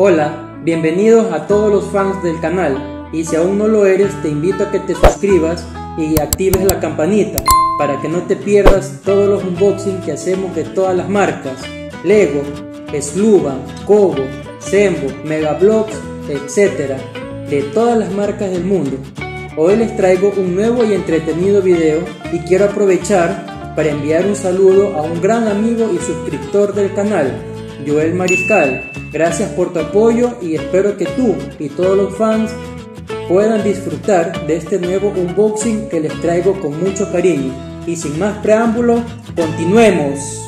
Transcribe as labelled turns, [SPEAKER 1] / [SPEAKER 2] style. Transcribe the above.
[SPEAKER 1] Hola, bienvenidos a todos los fans del canal y si aún no lo eres te invito a que te suscribas y actives la campanita para que no te pierdas todos los unboxings que hacemos de todas las marcas Lego, Sluban, Kobo, Sembo, Megablocks, etc. de todas las marcas del mundo. Hoy les traigo un nuevo y entretenido video y quiero aprovechar para enviar un saludo a un gran amigo y suscriptor del canal, Joel Mariscal. Gracias por tu apoyo y espero que tú y todos los fans puedan disfrutar de este nuevo unboxing que les traigo con mucho cariño. Y sin más preámbulo, continuemos.